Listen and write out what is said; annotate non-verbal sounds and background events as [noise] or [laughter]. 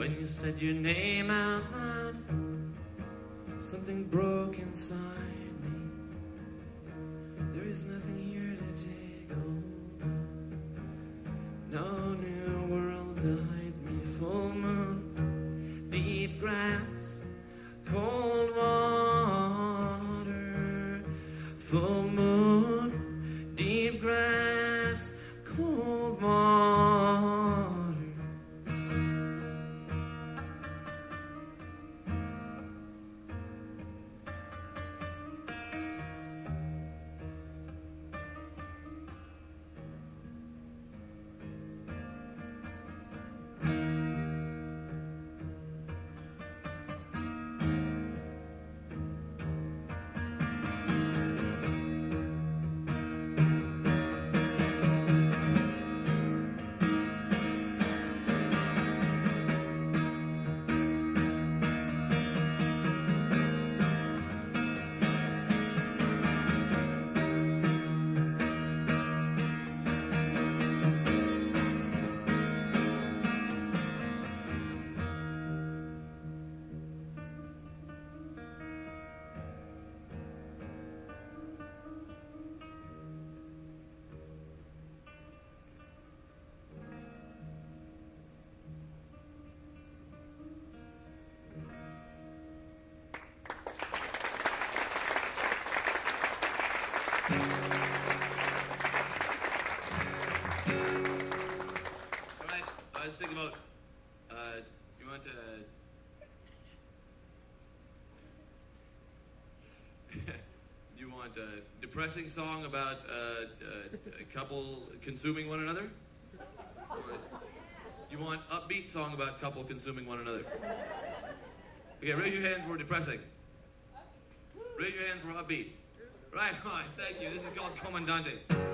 When you said your name out loud, something broke inside me. There is nothing here to take hold. No new world to hide me. Full moon, deep grass, right, thinking about. Uh, you want to? you want a depressing song about uh, uh, a couple consuming one another? [laughs] You want upbeat song about couple consuming one another? Okay, raise your hand for depressing. Raise your hand for upbeat. Right on, thank you. This is called Commandante.